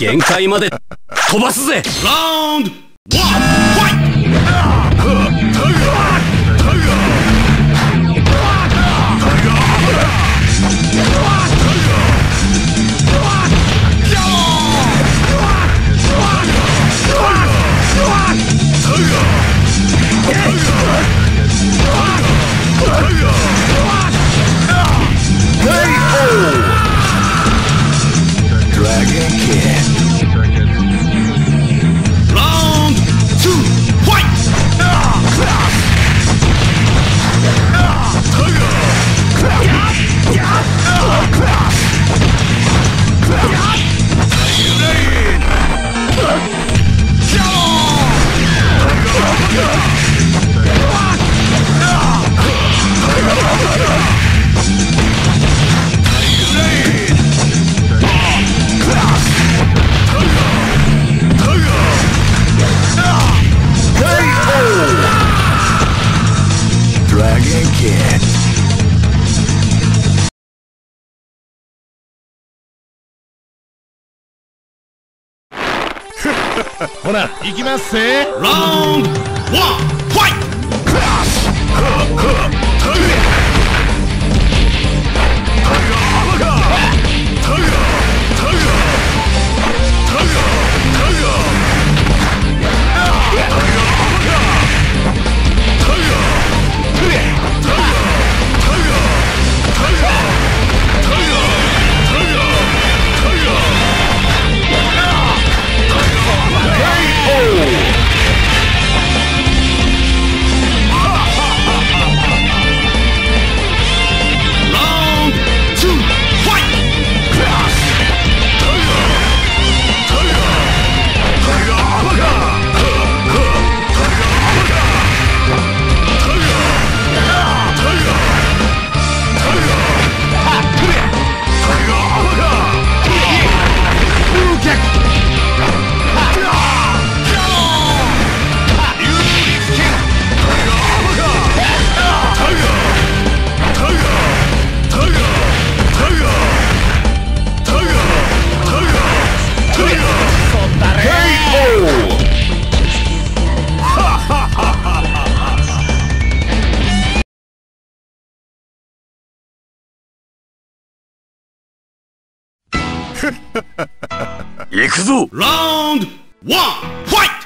限界まで飛ばすぜ。ラウンドワンファイトほな行きますせラウンドくぞラウンドワンファイト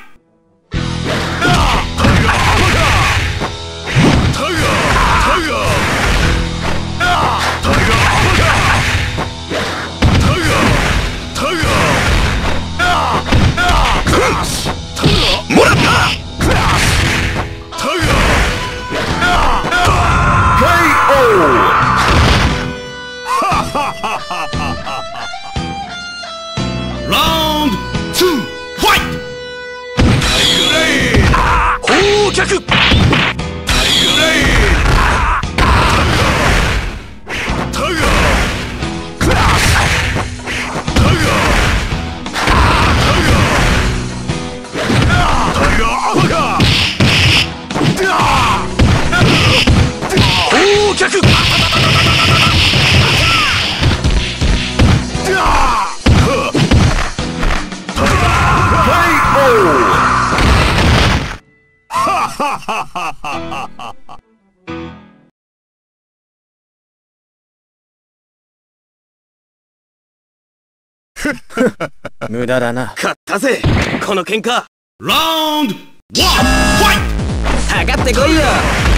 無駄だな勝ったぜこの喧嘩ラウンドワンファイト下がってこいよ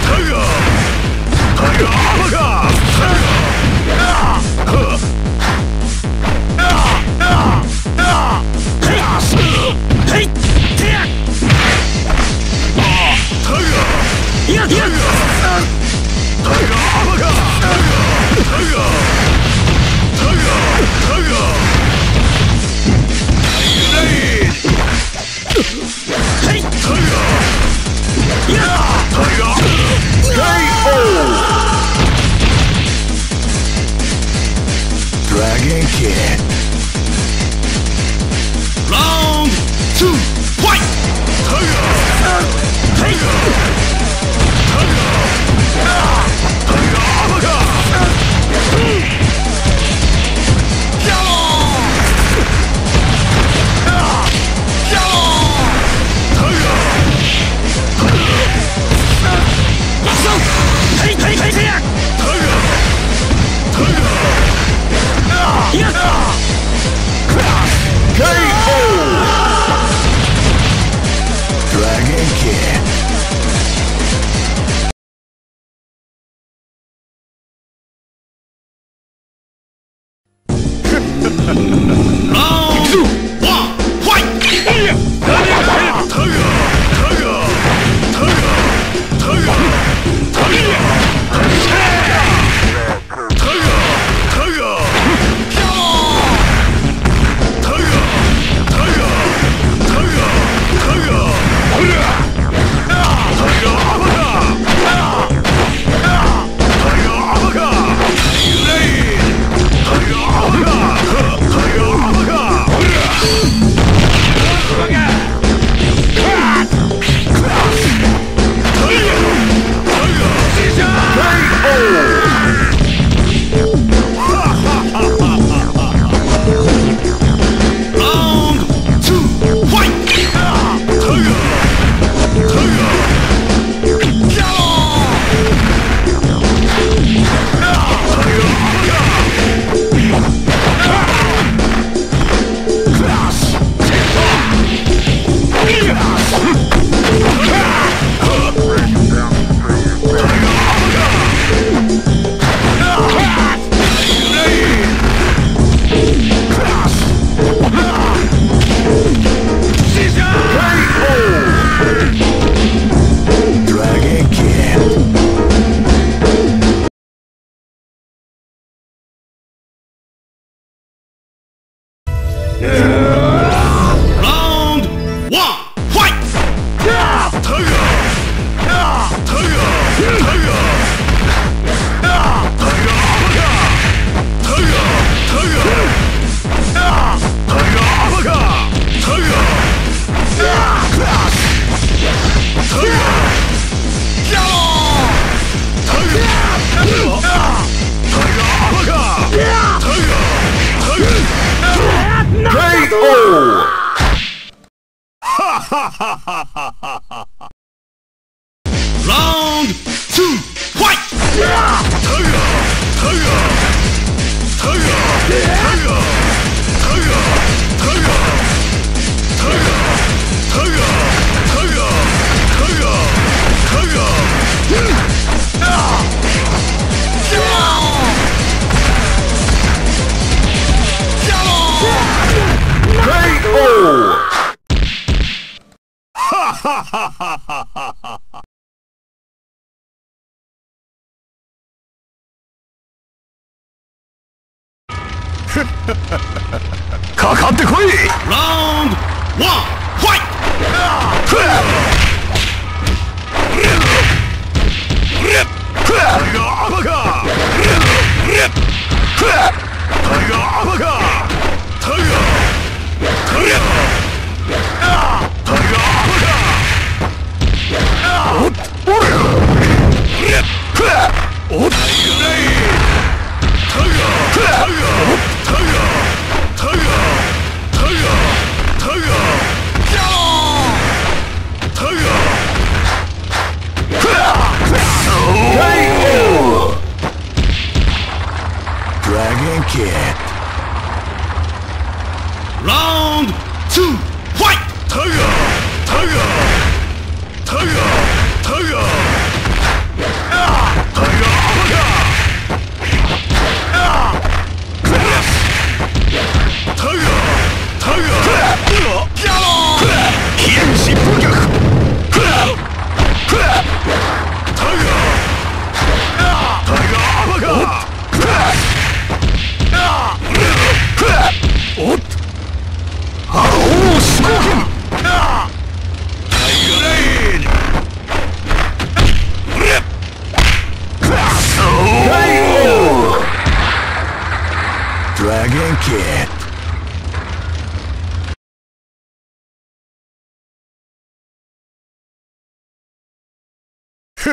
タイガータイガーアバガーはいタイガーいやいやタイガー ha ha ha!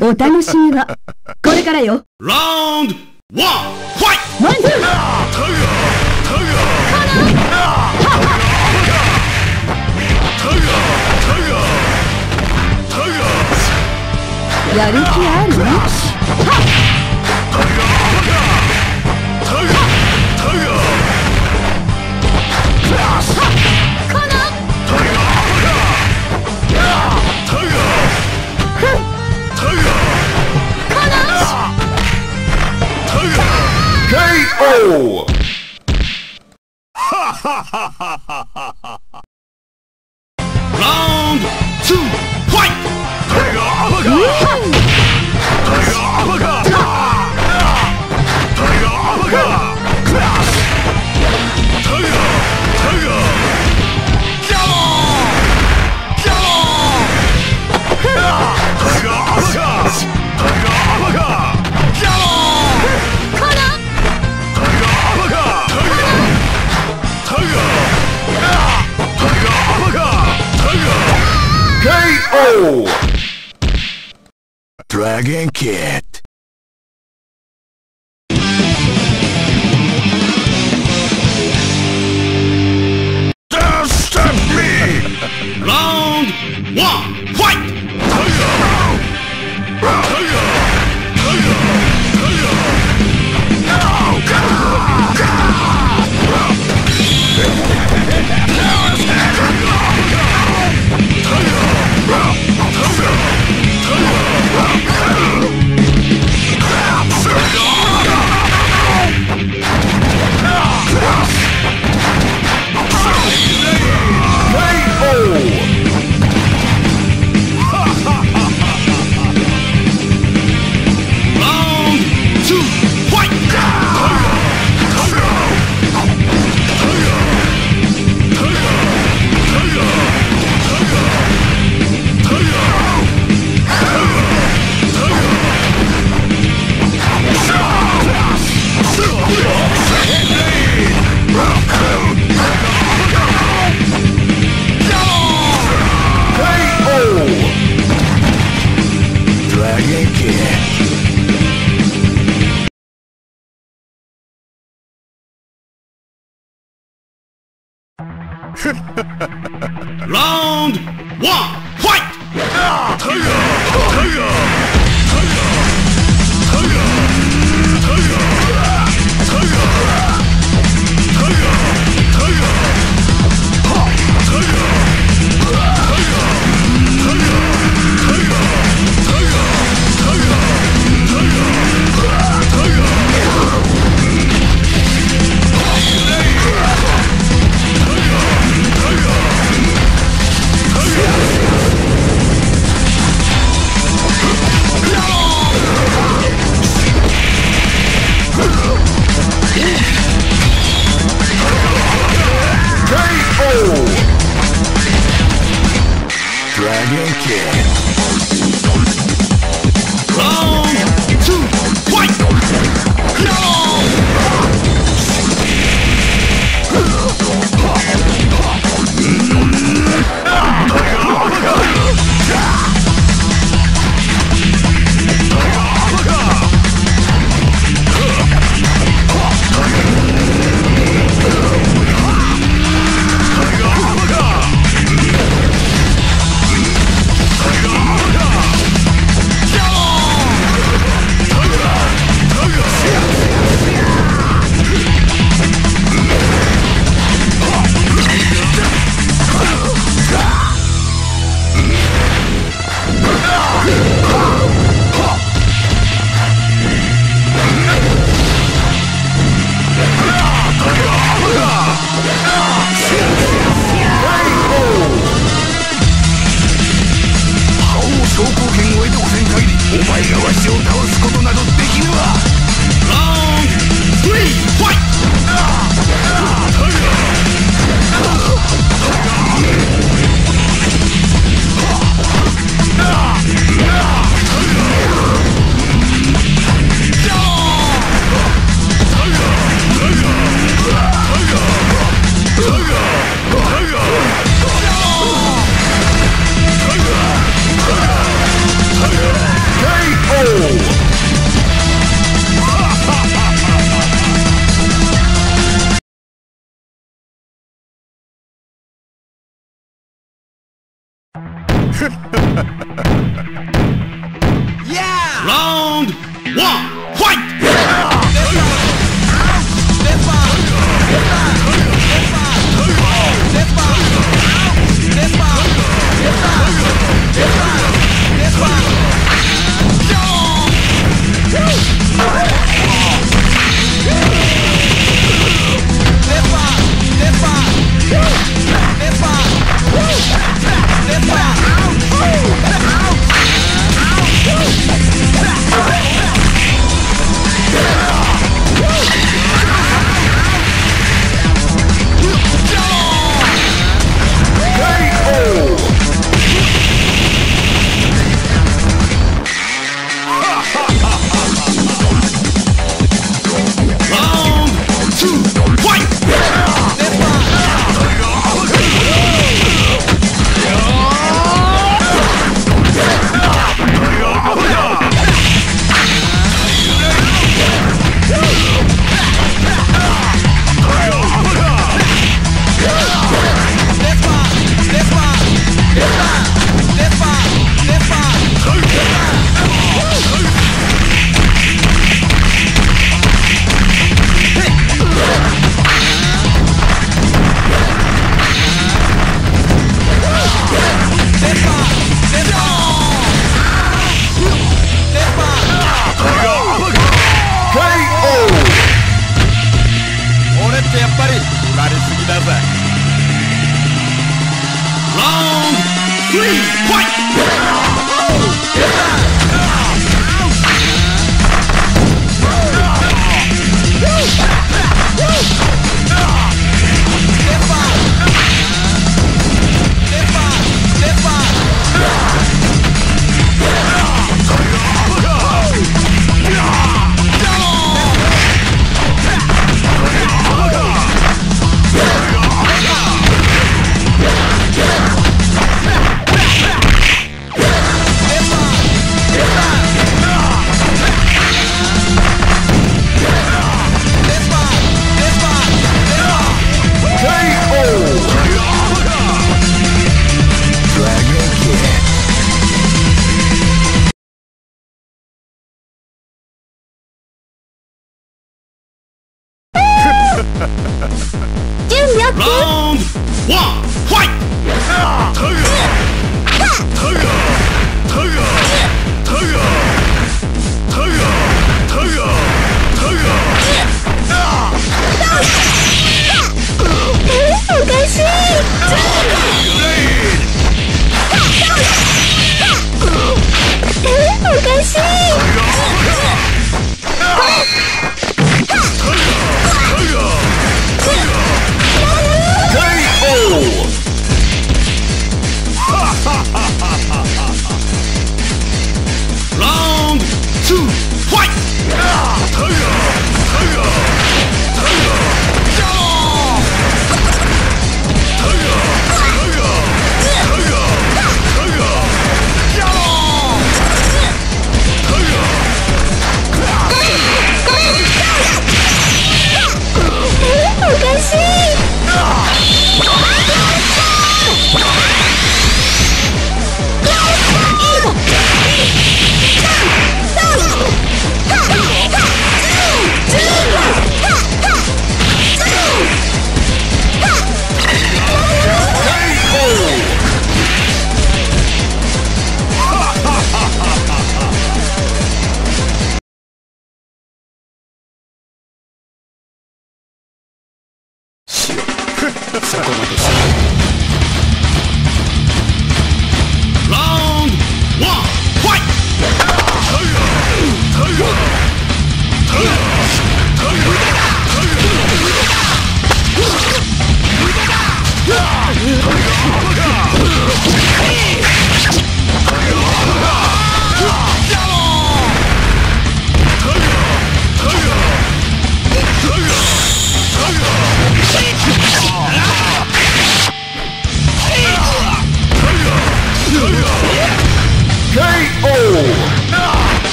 お楽しみはこれからよ。ラウンドファイトワンツーやる気ある？Round two, fight! Shit.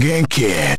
again, kid.